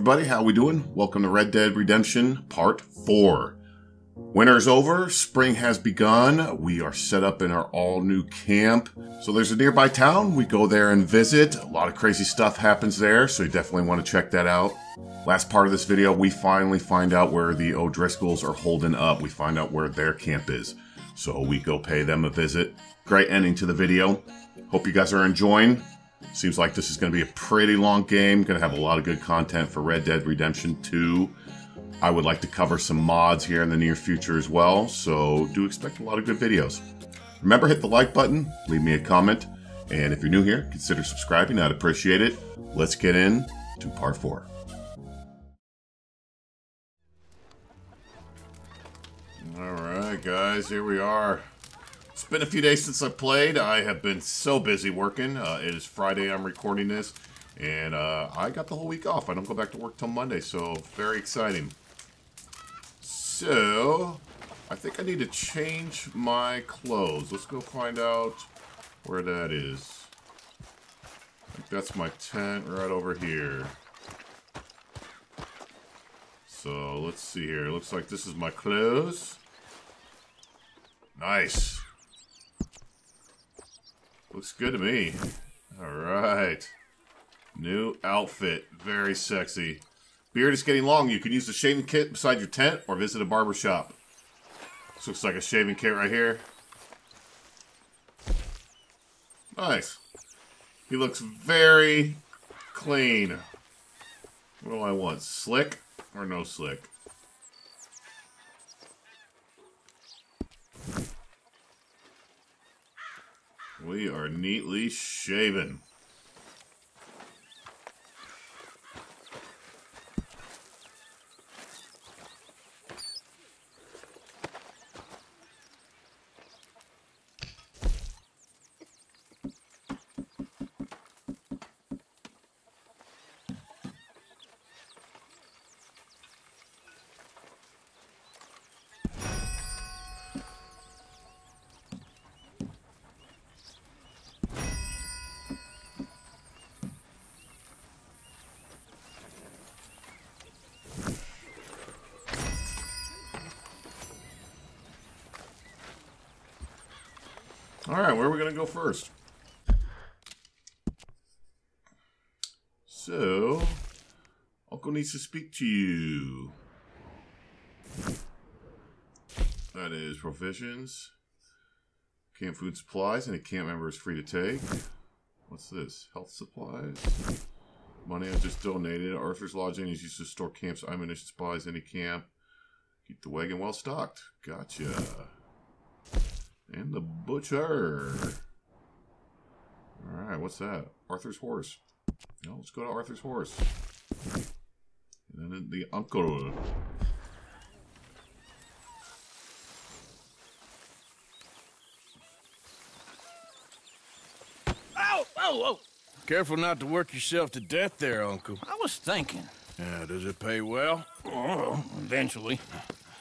everybody. How are we doing? Welcome to Red Dead Redemption Part 4. Winter's over, spring has begun. We are set up in our all new camp. So there's a nearby town. We go there and visit. A lot of crazy stuff happens there, so you definitely want to check that out. Last part of this video, we finally find out where the O'Driscolls are holding up. We find out where their camp is. So we go pay them a visit. Great ending to the video. Hope you guys are enjoying. Seems like this is going to be a pretty long game. Going to have a lot of good content for Red Dead Redemption 2. I would like to cover some mods here in the near future as well, so do expect a lot of good videos. Remember, hit the like button, leave me a comment, and if you're new here, consider subscribing. I'd appreciate it. Let's get in to part 4. Alright, guys, here we are. It's been a few days since I played. I have been so busy working. Uh, it is Friday I'm recording this, and uh, I got the whole week off. I don't go back to work till Monday, so very exciting. So, I think I need to change my clothes. Let's go find out where that is. That's my tent right over here. So, let's see here. Looks like this is my clothes. Nice. Looks good to me. Alright. New outfit. Very sexy. Beard is getting long. You can use the shaving kit beside your tent or visit a barber shop. This looks like a shaving kit right here. Nice. He looks very clean. What do I want? Slick or no slick? We are neatly shaven. Where are we going to go first? So, Uncle needs to speak to you. That is provisions. Camp food supplies. Any camp member is free to take. What's this? Health supplies. Money I just donated. Arthur's Lodging is used to store camp's ammunition supplies. Any camp. Keep the wagon well stocked. Gotcha. And the butcher. Alright, what's that? Arthur's horse. No, let's go to Arthur's horse. And then the uncle. Ow! Oh, oh! Careful not to work yourself to death there, Uncle. I was thinking. Yeah, does it pay well? Oh, eventually.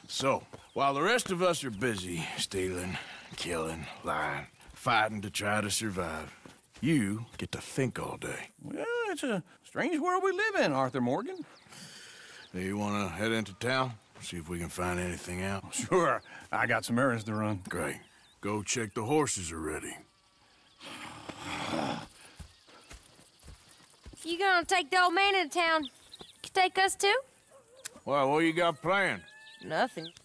So, while the rest of us are busy stealing, killing, lying, fighting to try to survive, you get to think all day. Well, it's a strange world we live in, Arthur Morgan. Do you want to head into town? See if we can find anything out? Sure, I got some errands to run. Great. Go check the horses are ready. If you gonna take the old man into town, you can take us too? Well, what you got planned? Nothing.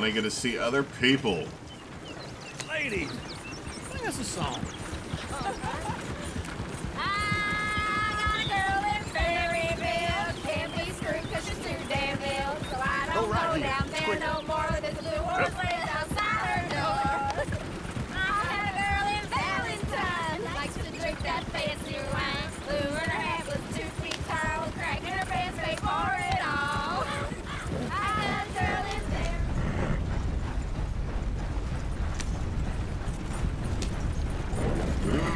Finally get to see other people. Ladies, sing us a song. I got a girl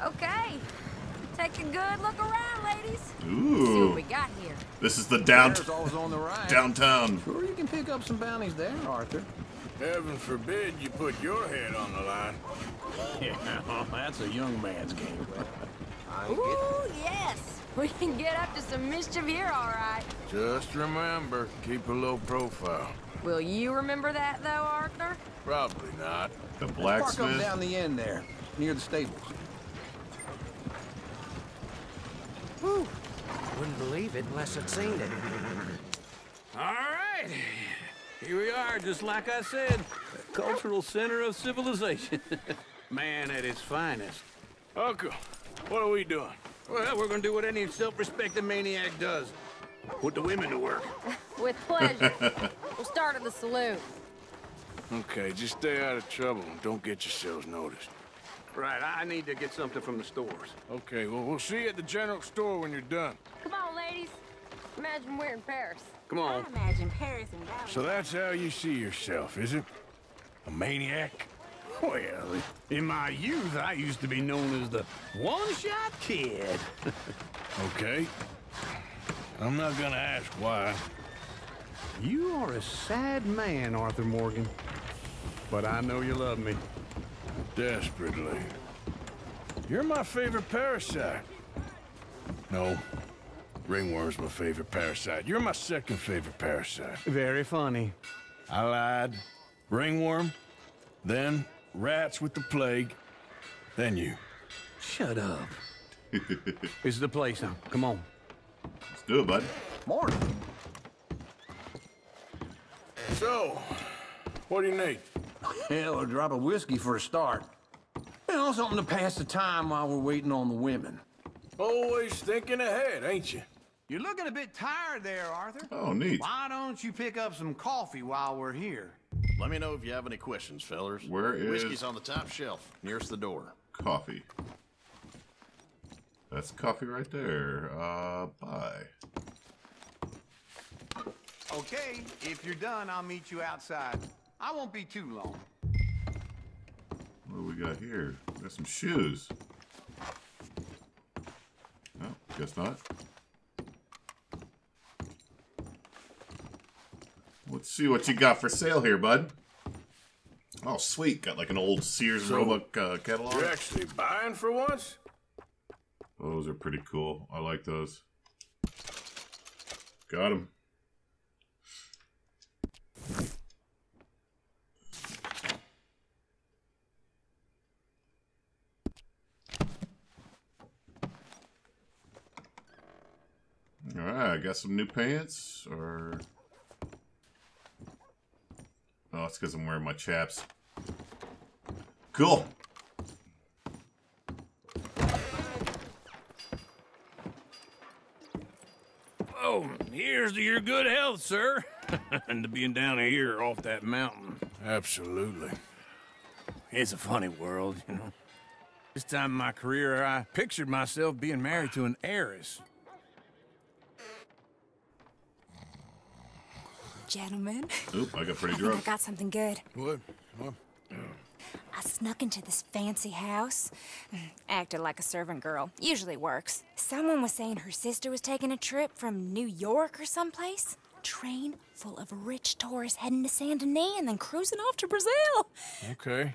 Now. Okay, take a good look around, ladies. Ooh. See what we got here. This is the downtown. There's always the right. downtown. Sure, you can pick up some bounties there, Arthur. Heaven forbid you put your head on the line. Yeah, that's a young man's game. Ooh, yes, we can get up to some mischief here, all right. Just remember, keep a low profile. Will you remember that, though, Arthur? Probably not. The Park up blacksmith. down the end there, near the stables. Wouldn't believe it unless I'd seen it. All right. Here we are, just like I said. The cultural center of civilization. Man at its finest. Uncle, what are we doing? Well, we're gonna do what any self-respecting maniac does. Put the women to work. With pleasure. we'll start at the saloon. Okay, just stay out of trouble and don't get yourselves noticed. Right, I need to get something from the stores. Okay, well, we'll see you at the general store when you're done. Come on, ladies. Imagine we're in Paris. Come I on. imagine Paris and Dallas. So that's how you see yourself, is it? A maniac? Well, in my youth, I used to be known as the one-shot kid. Okay. I'm not gonna ask why. You are a sad man, Arthur Morgan. But I know you love me. Desperately. You're my favorite parasite. No. Ringworm's my favorite parasite. You're my second favorite parasite. Very funny. I lied. Ringworm, then rats with the plague, then you. Shut up. this is the place now. Come on. Let's do it, bud. Morning. So, what do you need? Hell, a drop of whiskey for a start. You know, something to pass the time while we're waiting on the women. Always thinking ahead, ain't you? You're looking a bit tired there, Arthur. Oh, neat. Why don't you pick up some coffee while we're here? Let me know if you have any questions, fellers. Where is- Whiskey's on the top shelf, nearest the door. Coffee. That's coffee right there. Uh, bye. Okay, if you're done, I'll meet you outside. I won't be too long. What do we got here? We got some shoes. No, guess not. Let's see what you got for sale here, bud. Oh, sweet. Got like an old Sears So- Roebuck uh, catalog. You're actually buying for once? Those are pretty cool. I like those. Got them. All right, I got some new pants, or oh, it's because I'm wearing my chaps. Cool. Oh, here's to your good health, sir. and to being down here off that mountain. Absolutely. It's a funny world, you know. This time in my career, I pictured myself being married to an heiress. Gentlemen, Oop, I got pretty I think I got something good. What? What? I snuck into this fancy house. Mm, Acted like a servant girl. Usually works. Someone was saying her sister was taking a trip from New York or someplace. train full of rich tourists heading to Saint Denis and then cruising off to Brazil. Okay.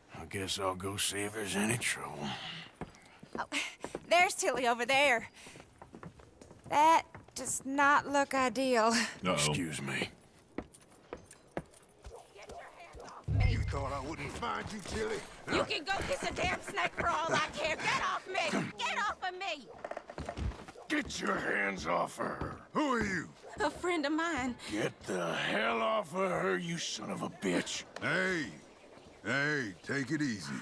I guess I'll go see if there's any trouble. Oh, There's Tilly over there. That does not look ideal. Uh-oh. Excuse me. You thought I wouldn't find you, Tilly? You can go kiss a damn snake for all I care. Get off me! Get off of me! Get your hands off of her. Who are you? A friend of mine. Get the hell off of her, you son of a bitch. Hey, hey, take it easy.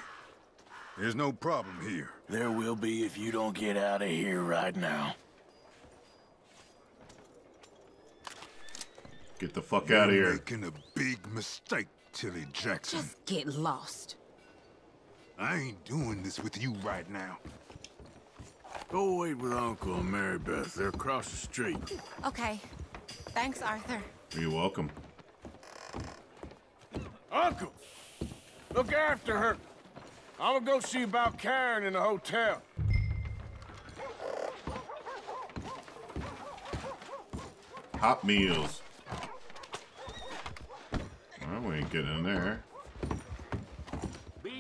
There's no problem here. There will be if you don't get out of here right now. Get the fuck out of You're here. making a big mistake, Tilly Jackson. Just get lost. I ain't doing this with you right now. Go wait with Uncle and Mary Beth. They're across the street. Okay. Thanks, Arthur. You're welcome. Uncle! Look after her. I'm gonna go see about Karen in the hotel. Hot meals. Well, we ain't getting in there.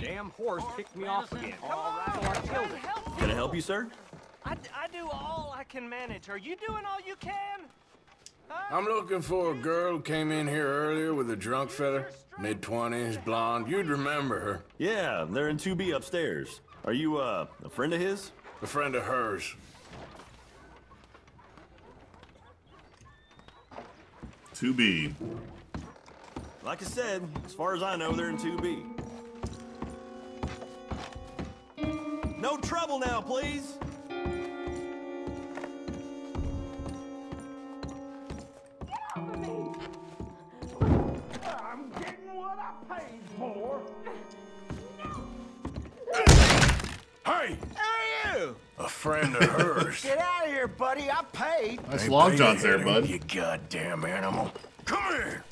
Damn horse kicked me off again. So I killed it. Can I help you, sir? I, I do all I can manage. Are you doing all you can? I'm looking for a girl who came in here earlier with a drunk fella. Mid-twenties, blonde. You'd remember her. Yeah, they're in 2B upstairs. Are you, uh, a friend of his? A friend of hers. To be. Like I said, as far as I know, they're in 2B. No trouble now, please. Friend of hers. Get out of here, buddy. I paid. Nice Hey, long johns there, bud. You goddamn animal. Come here!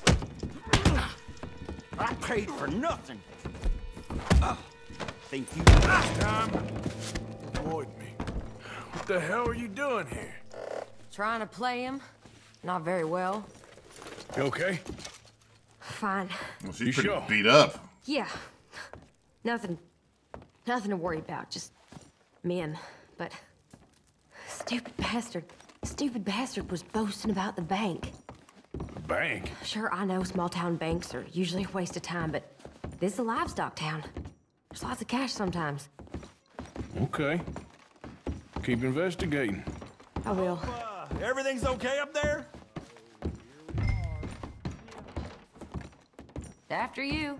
I paid for nothing. Think you... Last time. Avoid me. What the hell are you doing here? Trying to play him. Not very well. You okay? Fine. Well, You she's pretty sure? beat up. Yeah. Nothing. Nothing to worry about. Just men. But. Stupid bastard. Stupid bastard was boasting about the bank. The bank. Sure, I know small town banks are usually a waste of time, but this is a livestock town. There's lots of cash sometimes. Okay. Keep investigating. I will. Uh, everything's okay up there? After you.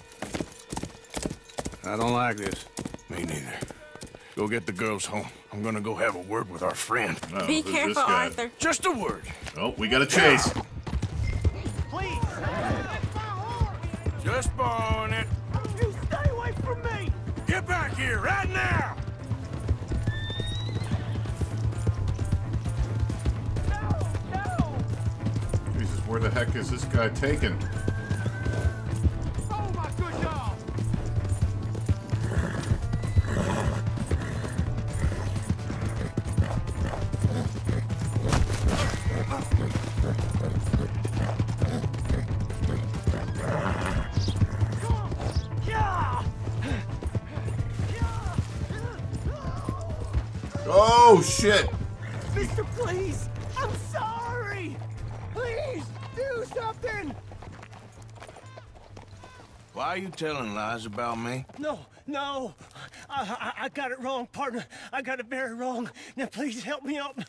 I don't like this. Me neither. Go get the girls home. I'm gonna go have a word with our friend. Oh, Be careful. Arthur. Just a word. Oh, we got a chase. Please! Just borrowing it. You stay away from me! Get back here right now! No, no! Jesus, where the heck is this guy taken? Shit. Mister, please! I'm sorry! Please, do something! Why are you telling lies about me? No, no. I, I, I got it wrong, partner. I got it very wrong. Now, please help me up.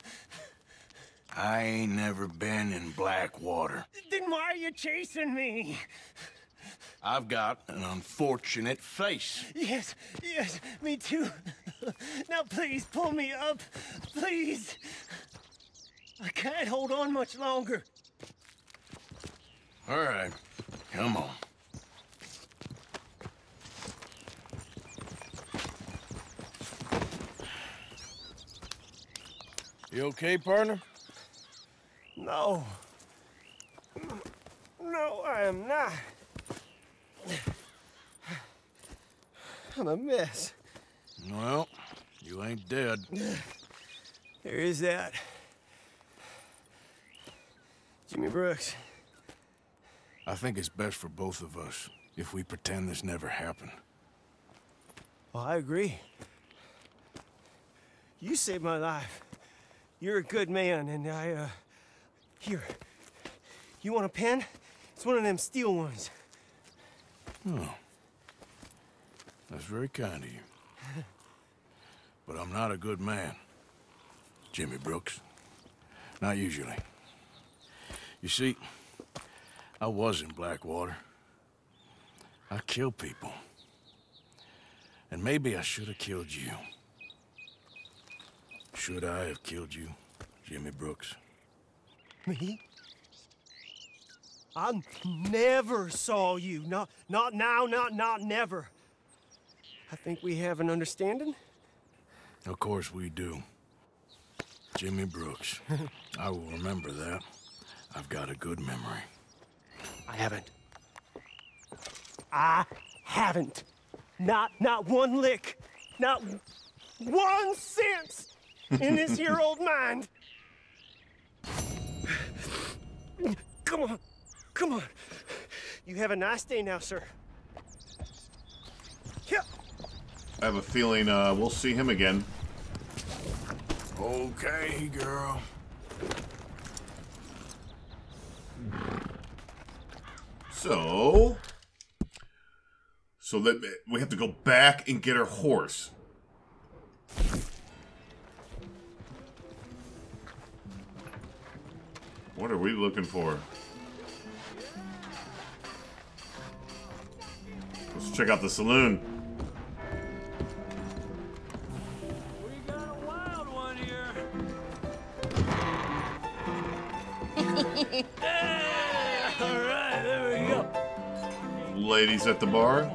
I ain't never been in Blackwater. Then why are you chasing me? I've got an unfortunate face. Yes, yes, me too. Now, please pull me up. Please. I can't hold on much longer. All right, come on. You okay, partner? No. No, I am not. I'm a mess. Well, you ain't dead. There is that. Jimmy Brooks. I think it's best for both of us if we pretend this never happened. Well, I agree. You saved my life. You're a good man, and I, uh... Here. You want a pen? It's one of them steel ones. Oh. That's very kind of you. But I'm not a good man, Jimmy Brooks. Not usually. You see, I was in Blackwater. I kill people. And maybe I should have killed you. Should I have killed you, Jimmy Brooks? Me? I never saw you. Not, not now, not, not never. I think we have an understanding. Of course we do. Jimmy Brooks. I will remember that. I've got a good memory. I haven't. I haven't. Not, not one lick. Not one sense in this here old mind. Come on. Come on. You have a nice day now, sir. Yep. I have a feeling uh, we'll see him again. Okay, girl. So, so that we have to go back and get our horse. What are we looking for? Let's check out the saloon. All right, there we go. Ladies at the bar.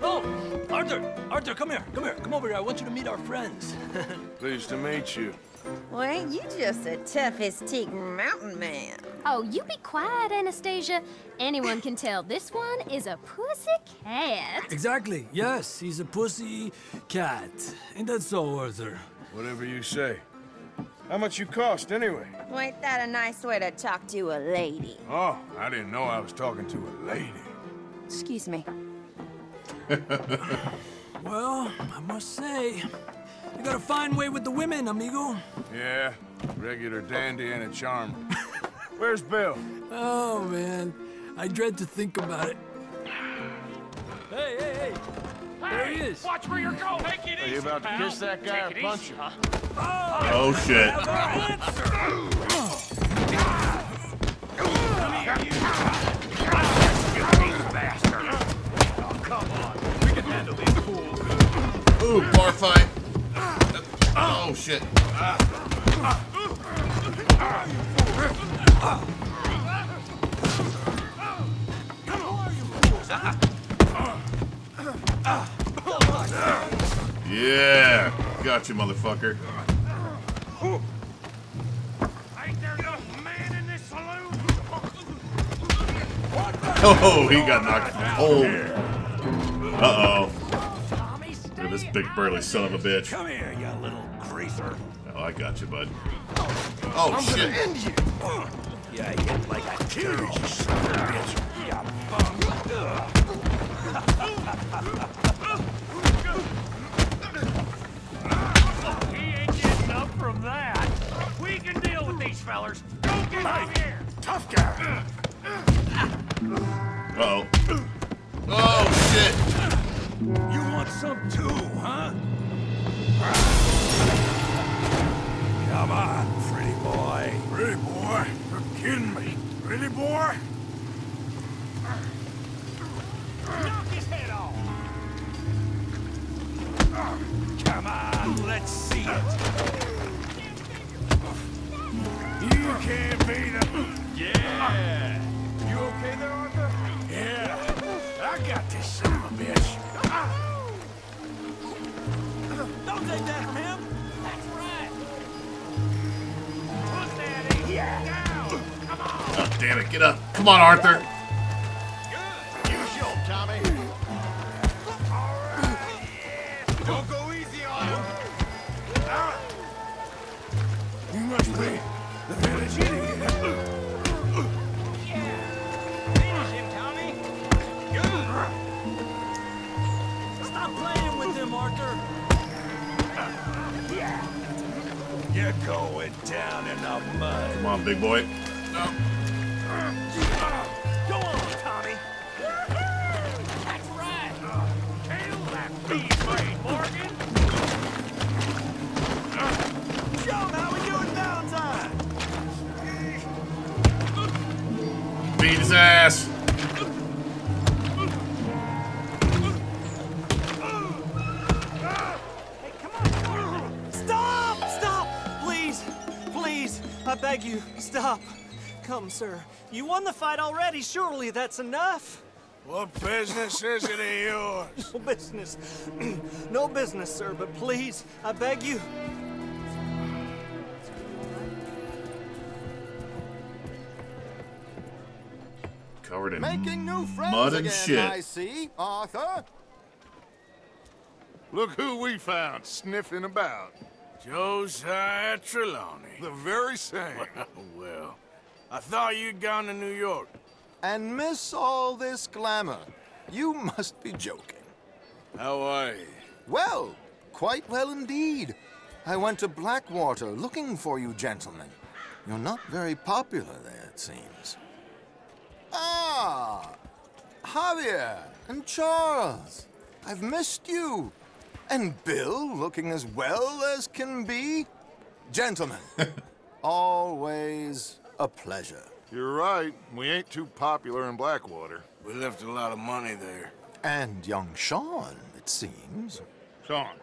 Oh, Arthur! Arthur, come here. Come here. Come over here. I want you to meet our friends. Pleased to meet you. Well, ain't you just a toughest teak mountain man? Oh, you be quiet, Anastasia. Anyone can tell this one is a pussy cat. exactly. Yes, he's a pussy cat. Ain't that so, Arthur? Whatever you say. How much you cost, anyway? Well, ain't that a nice way to talk to a lady? Oh, I didn't know I was talking to a lady. Excuse me. Well, I must say, you got a fine way with the women, amigo. Yeah, regular dandy and a charmer. Where's Bill? Oh, man. I dread to think about it. There he is. Watch where you're going. Take it Are easy, you about to pal. kiss that guy Take or it punch easy, him? huh? Oh, oh shit. Come here, you. You. Oh, come on. We can handle these fools. Ooh, bar fight. Oh shit. Yeah, got you, motherfucker. Ain't there no man in this saloon? Oh, he got knocked cold. Uh oh. Look at this big burly son of a bitch. Come here, you little greaser. Oh, I got you, bud. Oh I'm shit. gonna end you. Yeah, hit like a kid, you son of a bitch. You bum. fellers. Go get Javier. Tough guy. Uh-oh. Oh, shit. You want some too, on, Arthur. Come, sir. You won the fight already. Surely that's enough. What business is it of yours? No business. no business, sir, but please, I beg you. Covered in Making new friends mud and again, shit. I see, Arthur. Look who we found sniffing about. Josiah Trelawney. The very same. well, I thought you'd gone to New York. And miss all this glamour. You must be joking. How are you? Well, quite well indeed. I went to Blackwater looking for you gentlemen. You're not very popular there, it seems. Ah! Javier and Charles. I've missed you. And Bill looking as well as can be. Gentlemen, always a pleasure. You're right. We ain't too popular in Blackwater. We left a lot of money there. And young Sean, it seems. Sean,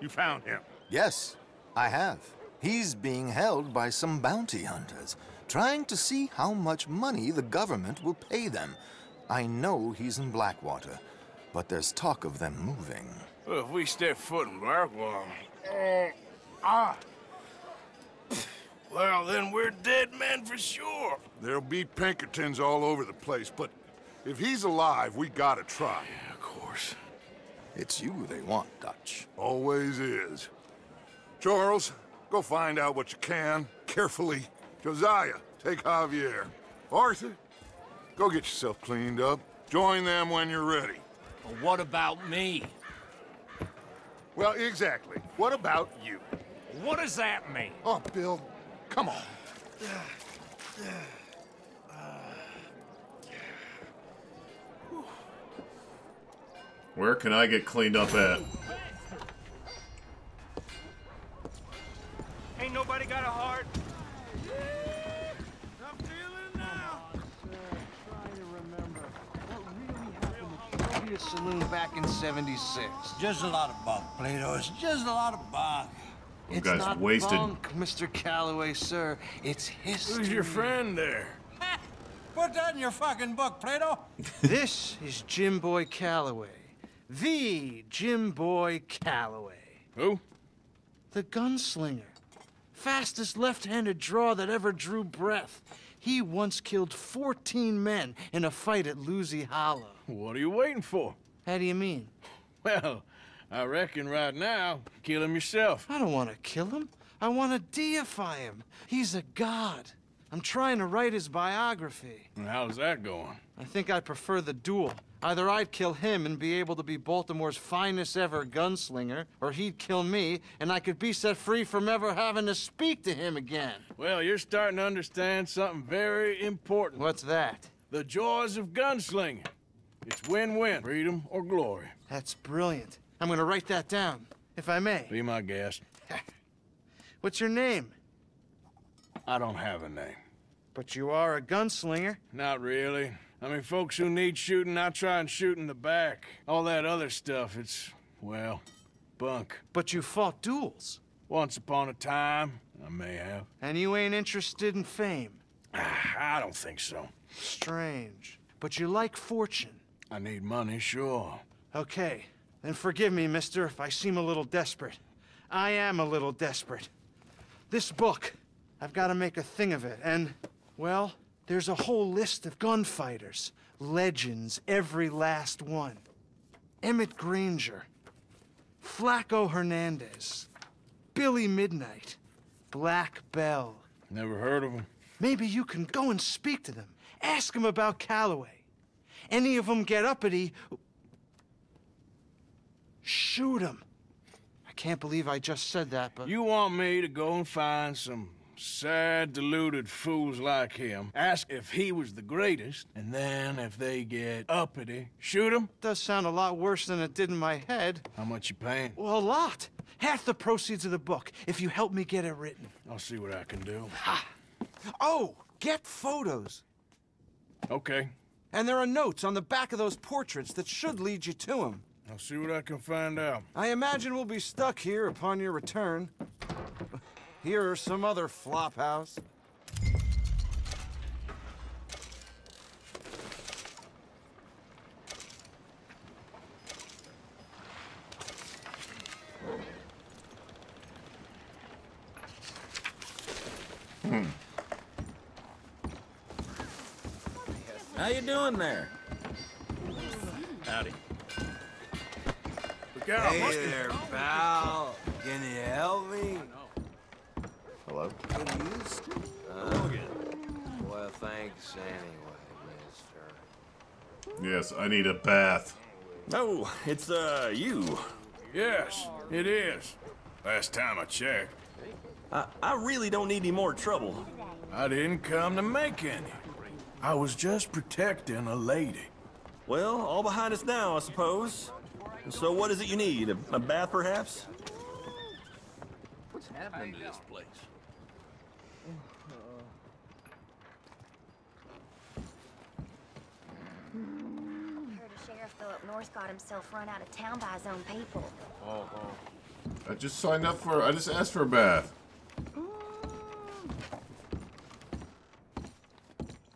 you found him. Yes, I have. He's being held by some bounty hunters, trying to see how much money the government will pay them. I know he's in Blackwater, but there's talk of them moving. Well, if we step foot in Blackwater... Uh, ah! Well, then we're dead men for sure. There'll be Pinkertons all over the place, but if he's alive, we gotta try. Yeah, of course. It's you they want, Dutch. Always is. Charles, go find out what you can, carefully. Josiah, take Javier. Arthur, go get yourself cleaned up. Join them when you're ready. Well, what about me? Well, exactly. What about you? What does that mean? Oh, Bill, come on. Where can I get cleaned up at? Ain't nobody got a heart. I'm feeling now. Soviet saloon back in 76. Just a lot of bunk, Plato. It's just a lot of bunk. You it's guys not wasted. bunk, Mr. Calloway, sir. It's history. Who's your friend there? Put that in your fucking book, Plato. This is Jim Boy Calloway. The Jim Boy Calloway. Who? The gunslinger. Fastest left-handed draw that ever drew breath. He once killed 14 men in a fight at Lucy Hollow. What are you waiting for? How do you mean? Well, I reckon right now, kill him yourself. I don't want to kill him. I want to deify him. He's a god. I'm trying to write his biography. And how's that going? I think I prefer the duel. Either I'd kill him and be able to be Baltimore's finest ever gunslinger, or he'd kill me and I could be set free from ever having to speak to him again. Well, you're starting to understand something very important. What's that? The joys of gunslinging. It's win-win, freedom or glory. That's brilliant. I'm gonna write that down, if I may. Be my guest. What's your name? I don't have a name. But you are a gunslinger. Not really. I mean, folks who need shooting, I try and shoot in the back. All that other stuff, it's, well, bunk. But you fought duels. Once upon a time, I may have. And you ain't interested in fame. Ah, I don't think so. Strange. But you like fortune. I need money, sure. Okay. Then forgive me, mister, if I seem a little desperate. I am a little desperate. This book, I've got to make a thing of it, and, well, there's a whole list of gunfighters. Legends, every last one. Emmet Granger. Flaco Hernandez. Billy Midnight. Black Belle. Never heard of him. Maybe you can go and speak to them. Ask them about Calloway. Any of them get uppity, shoot him. I can't believe I just said that, but... You want me to go and find some sad, deluded fools like him, ask if he was the greatest, and then if they get uppity, shoot him? Does sound a lot worse than it did in my head. How much you paying? Well, a lot. Half the proceeds of the book, if you help me get it written. I'll see what I can do. Ha! Oh, get photos. Okay. And there are notes on the back of those portraits that should lead you to him. I'll see what I can find out. I imagine we'll be stuck here upon your return. Here or some other flop house. Hmm. How you doing there? Hey there, pal. Can you help me? Hello? Can you... Uh, well, thanks anyway, mister. Yes, I need a bath. Oh, it's, uh, you. Yes, it is. Last time I checked. I, I really don't need any more trouble. I didn't come to make any. I was just protecting a lady. Well, all behind us now, I suppose. So what is it you need? A, a bath, perhaps? What's happening to this place? Heard sheriff go up north got himself run out of town by his own people. Oh, oh. I just signed up for. I just asked for a bath.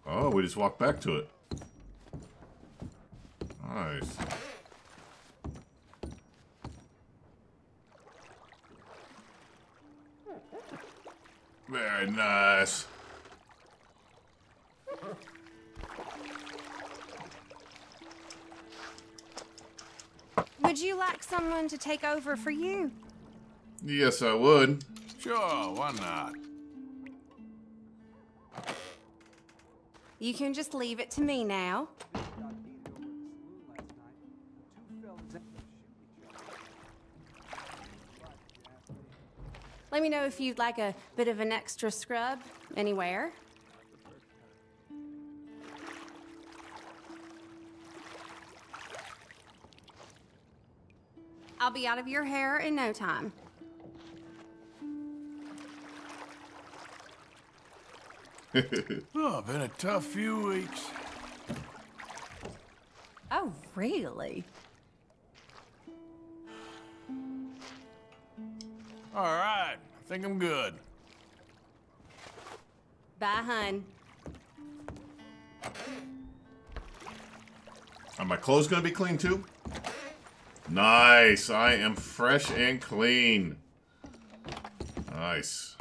Oh, we just walked back to it. Nice. Very nice. Would you like someone to take over for you? Yes, I would. Sure, why not? You can just leave it to me now. Let me know if you'd like a bit of an extra scrub anywhere. I'll be out of your hair in no time. oh, been a tough few weeks. Oh, really? All right, think I'm good. Bye, hun. Are my clothes gonna be clean too? Nice. I am fresh and clean. Nice.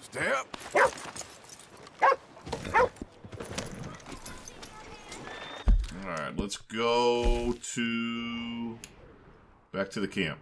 Step. right, let's go to back to the camp.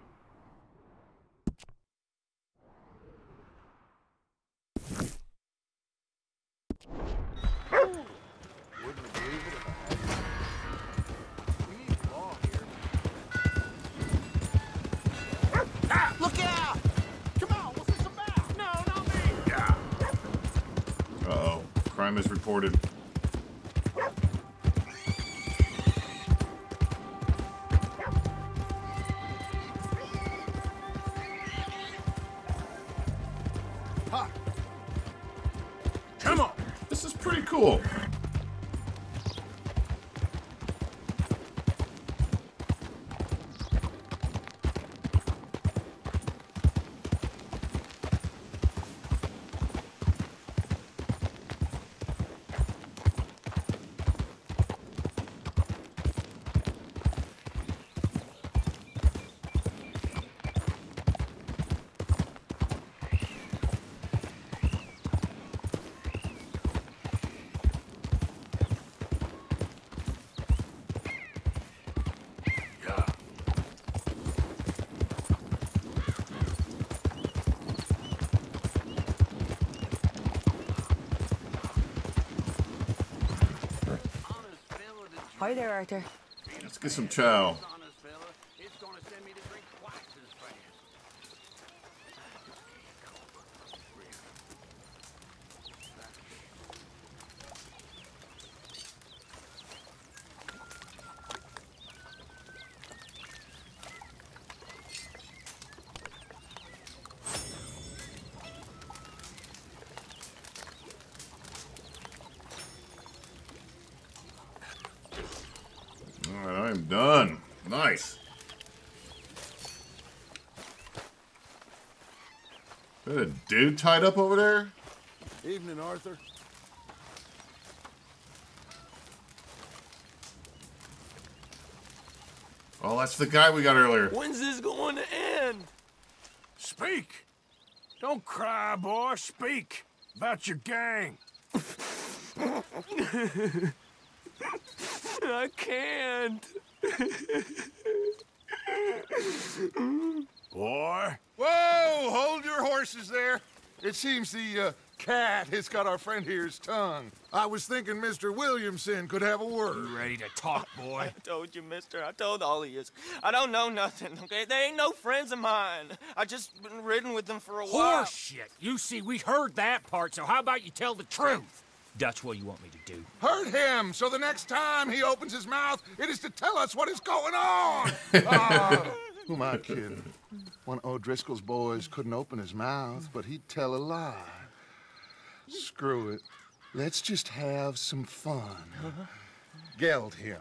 Hi there, Arthur. Let's get some chow. All right, I'm done. Nice. Is that a dude tied up over there? Evening, Arthur. Oh, that's the guy we got earlier. When's this going to end? Speak. Don't cry, boy. Speak about your gang. I can't. Boy. Whoa! Hold your horses there. It seems the uh, cat has got our friend here's tongue. I was thinking Mr. Williamson could have a word. You ready to talk, boy? I told you, mister. I told all of you. I don't know nothing, okay? They ain't no friends of mine. I just been ridden with them for a while. Horse shit. You see, we heard that part, so how about you tell the truth? That's what you want me to do. Hurt him, so the next time he opens his mouth, it is to tell us what is going on. Ah, who am I kidding? One of O'Driscoll's boys couldn't open his mouth, but he'd tell a lie. Screw it. Let's just have some fun. Geld him.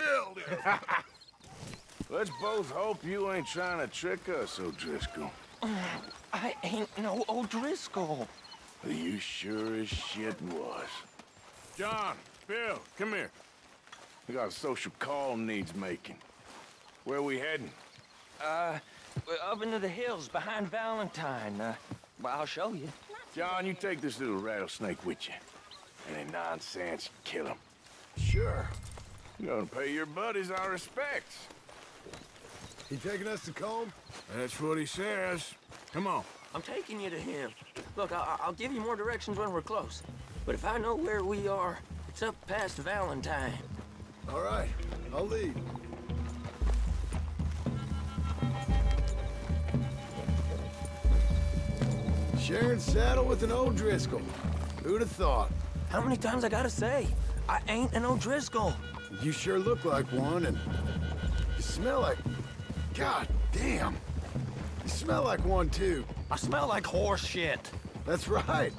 Let's both hope you ain't trying to trick us, O'Driscoll. I ain't no O'Driscoll. You sure as shit was. John, Bill, come here. We got a social call needs making. Where are we heading? Uh, we're up into the hills behind Valentine. Uh, well, I'll show you. John, you take this little rattlesnake with you. Any nonsense, kill him. Sure. You're gonna pay your buddies our respects. He taking us to Colm? That's what he says. Come on. I'm taking you to him. Look, I I'll give you more directions when we're close. But if I know where we are, it's up past Valentine. All right, I'll lead. Sharing saddle with an O'Driscoll. Who'd have thought? How many times I gotta say? I ain't an O'Driscoll. You sure look like one, and you smell like... God damn. You smell like one, too. I smell like horse shit. That's right.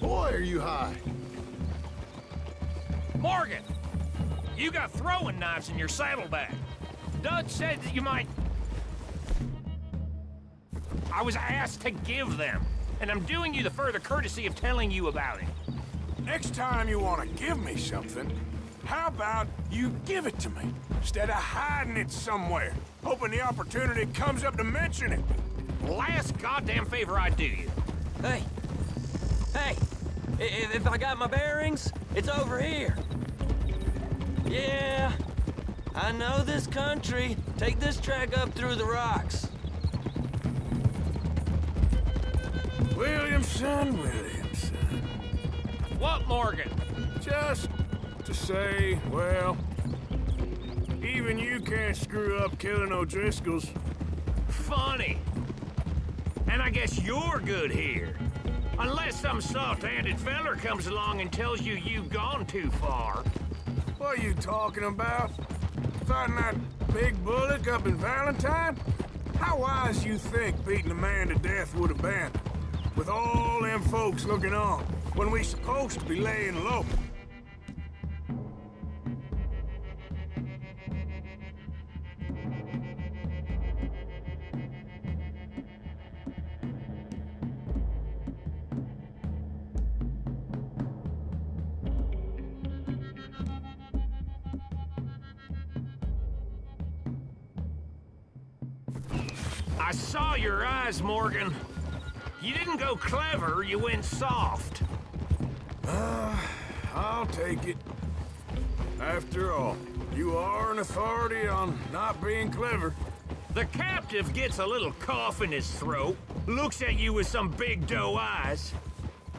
Boy, are you high. Morgan! You got throwing knives in your saddlebag. Dutch said that you might... I was asked to give them, and I'm doing you the further courtesy of telling you about it. Next time you want to give me something, how about you give it to me, instead of hiding it somewhere, hoping the opportunity comes up to mention it? Last goddamn favor I do you. Hey! Hey! I- If I got my bearings, it's over here. Yeah, I know this country. Take this track up through the rocks. Williamson, Williamson. What, Morgan? Just to say, well, even you can't screw up killing O'Driscolls. Funny. And I guess you're good here. Unless some soft-handed feller comes along and tells you you've gone too far. What are you talking about? Fighting that big bullock up in Valentine? How wise you think beating a man to death would have been? With all them folks looking on, when we supposed to be laying low. You clever, you went soft. Uh, I'll take it. After all, you are an authority on not being clever. The captive gets a little cough in his throat, looks at you with some big doe eyes.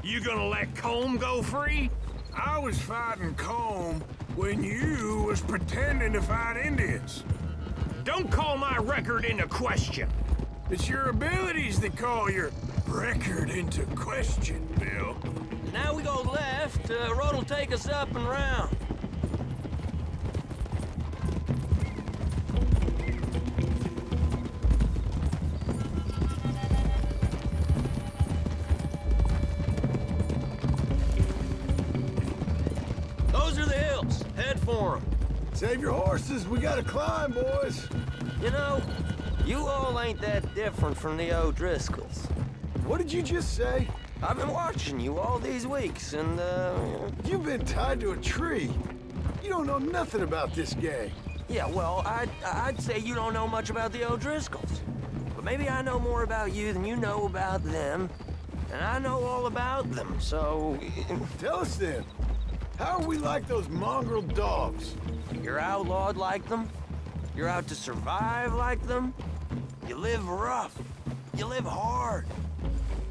You gonna let Colm go free? I was fighting Colm when you was pretending to fight Indians. Don't call my record into question. It's your abilities that call your record into question, Bill. Now we go left. Uh, road will take us up and round. Those are the hills. Head for them. Save your horses. We gotta climb, boys. You know, you all ain't that different from the O'Driscolls. What did you just say? I've been watching you all these weeks, and, uh... You've been tied to a tree. You don't know nothing about this gang. Yeah, well, I'd, I'd say you don't know much about the O'Driscolls. But maybe I know more about you than you know about them. And I know all about them, so... Tell us then. How are we like those mongrel dogs? You're outlawed like them. You're out to survive like them. You live rough. You live hard.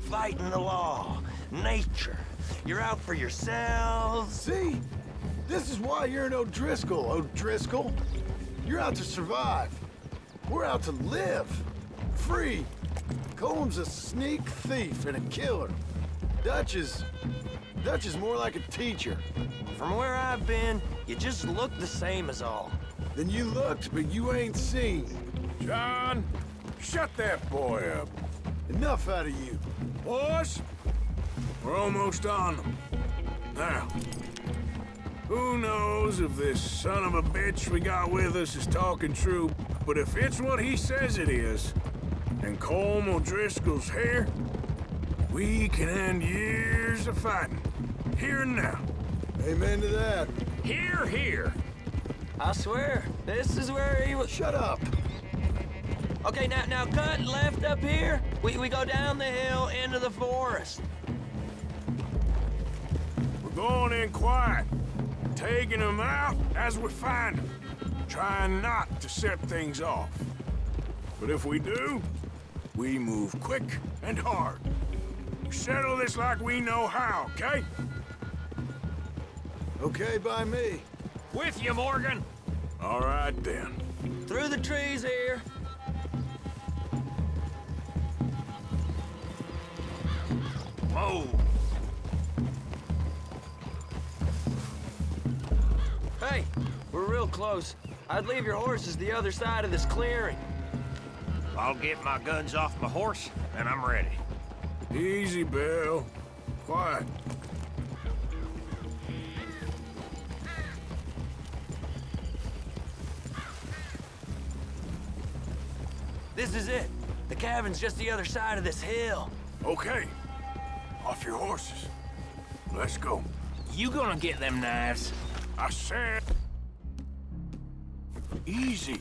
Fighting the law, nature. You're out for yourselves. See? This is why you're an O'Driscoll, O'Driscoll. You're out to survive. We're out to live. Free. Colm's a sneak thief and a killer. Dutch is... Dutch is more like a teacher. From where I've been, you just look the same as all. Then you looked, but you ain't seen. John, shut that boy up. Enough out of you. Boys, we're almost on them. Now, who knows if this son of a bitch we got with us is talking true, but if it's what he says it is, and Colm O'Driscoll's here, we can end years of fighting. Here and now. Amen to that. Here, here. I swear, this is where he was... Shut up. Okay, now, now cut left up here. We, we go down the hill into the forest. We're going in quiet, taking them out as we find them, trying not to set things off. But if we do, we move quick and hard. We settle this like we know how, okay? Okay by me. With you, Morgan. All right, then. Through the trees here. Whoa. Hey, we're real close. I'd leave your horses the other side of this clearing. I'll get my guns off my horse, and I'm ready. Easy, Bill. Quiet. This is it. The cabin's just the other side of this hill. Okay. Off your horses. Let's go. You gonna get them knives? I said... Easy.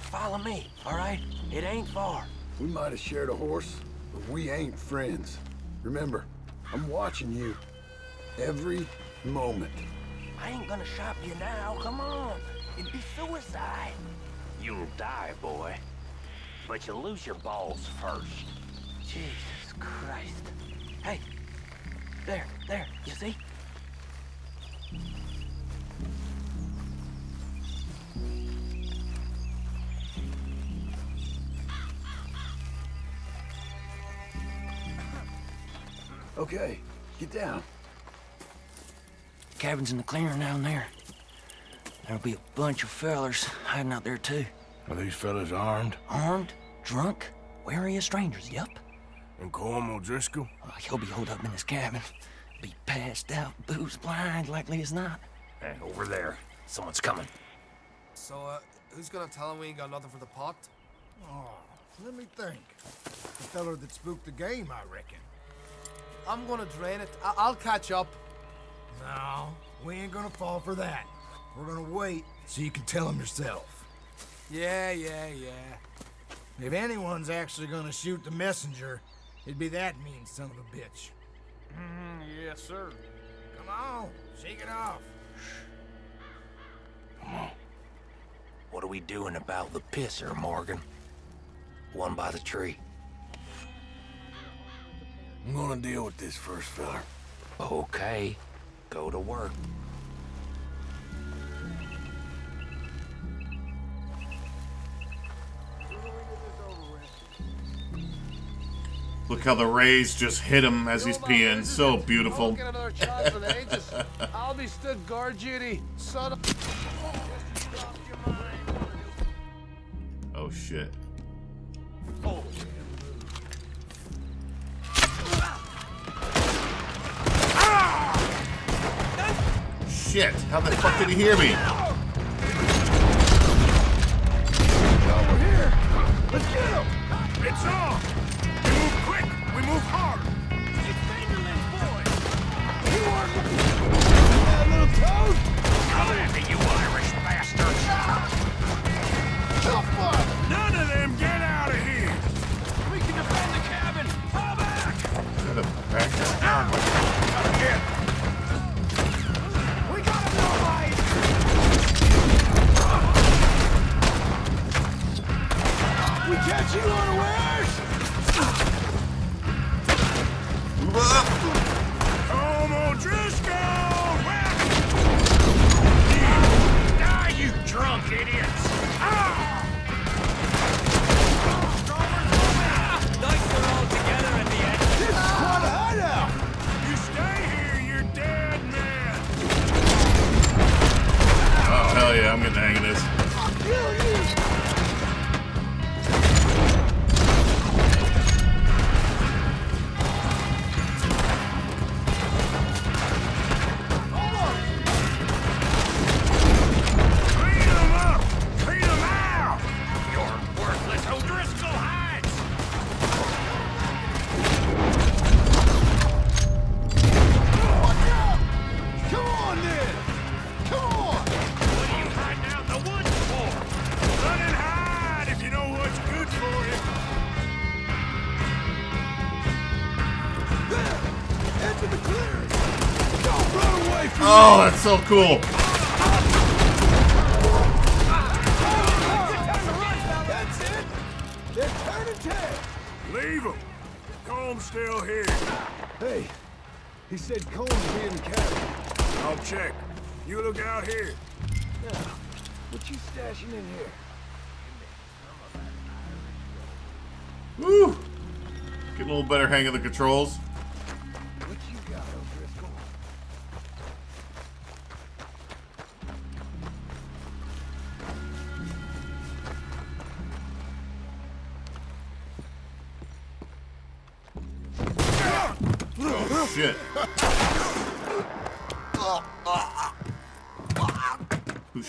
Follow me, all right? It ain't far. We might have shared a horse, but we ain't friends. Remember, I'm watching you. Every moment. I ain't gonna shop you now. Come on. It'd be suicide. You'll die, boy. But you'll lose your balls first. Jesus Christ. Hey, there, there, you see? Okay, get down. Cabin's in the clearing down there. There'll be a bunch of fellers hiding out there, too. Are these fellas armed? Armed, drunk, wary of strangers, yep. And Colm O'Driscoll? Oh, he'll be holed up in his cabin. Be passed out, booze blind, likely as not. Hey, over there. Someone's coming. So, uh, who's gonna tell him we ain't got nothing for the pot? Oh, let me think. The feller that spooked the game, I reckon. I'm gonna drain it. I- I'll catch up. No, we ain't gonna fall for that. We're gonna wait so you can tell him yourself. Yeah, yeah, yeah. If anyone's actually gonna shoot the messenger, it'd be that mean son of a bitch. Mm, yes, sir. Come on, shake it off. What are we doing about the pisser, Morgan? One by the tree. I'm gonna deal with this first fella. Okay, go to work. Look how the rays just hit him as he's peeing. So beautiful. Get another shot for the ages. I'll be stood guard duty, son Shit! How the fuck did he hear me? so cool. Leave him. Colm's still here. Hey, he said Colm's being carried. I'll check. You look out here. Now, what you stashing in here? Woo! Getting a little better hang of the controls.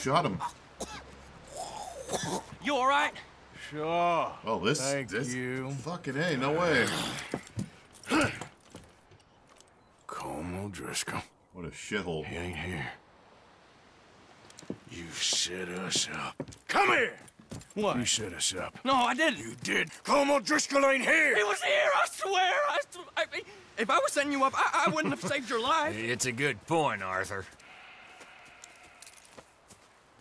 Shot him? You all right? Sure. Oh, this, Thank this you. fucking A, no way. Colm O'Driscoll. What a shithole. He ain't here. You set us up. Come here! What? You set us up. No, I didn't. You did. Colm O'Driscoll ain't here! He was here, I swear. I, I, if I was setting you up, I, I wouldn't have saved your life. It's a good point, Arthur.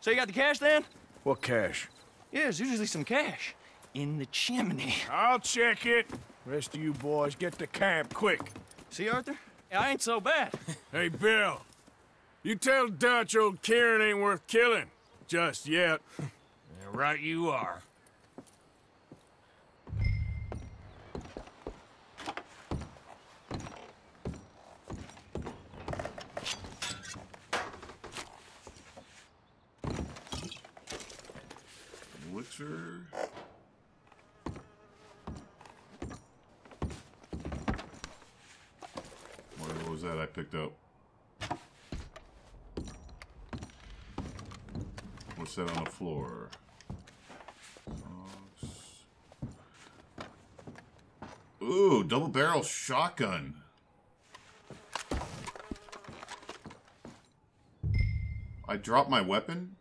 So you got the cash then? What cash? Yeah, there's usually some cash. In the chimney. I'll check it. Rest of you boys, get to camp quick. See, Arthur? I ain't so bad. Hey, Bill. You tell Dutch old Kieran ain't worth killing. Just yet. Yeah, right you are. Elixir. What was that I picked up? What's that on the floor? Ooh, double barrel shotgun. I dropped my weapon?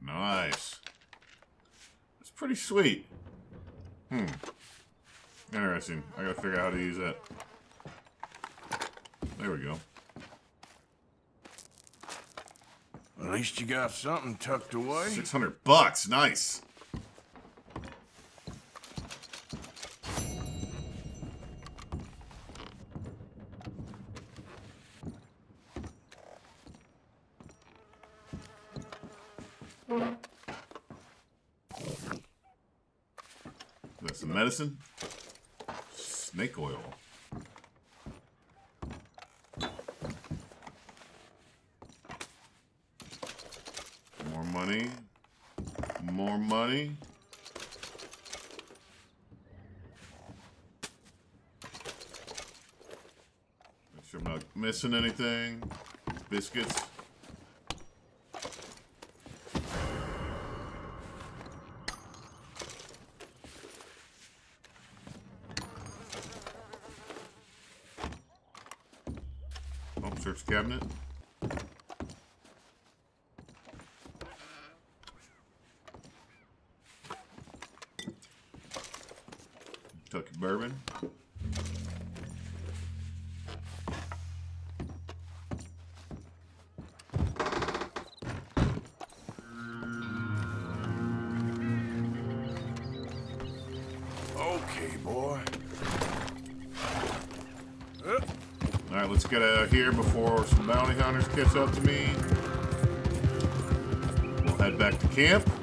Nice. It's pretty sweet. Hmm. Interesting. I gotta figure out how to use that. There we go. At least you got something tucked away. 600 bucks. Nice. That's some medicine. Snake oil. More money. More money. Make sure I'm not missing anything. Biscuits. Oh, search cabinet. Out here before some bounty hunters catch up to me. We'll head back to camp.